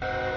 Bye.